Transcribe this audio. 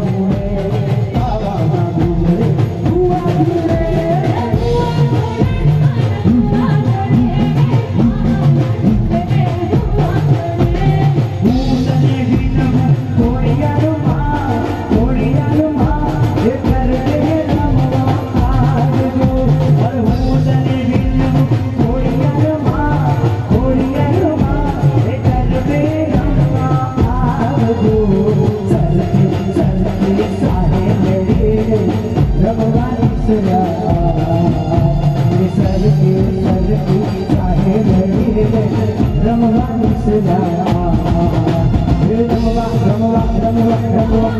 Lord. Ramo Ramo Ramo Ramo Ramo Ramo